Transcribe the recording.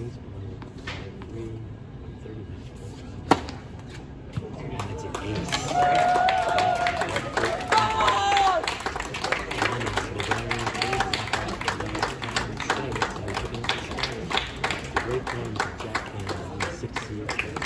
kings on three, thirty. And it's an ace. Great times of Jack ones, Jack the sixth year.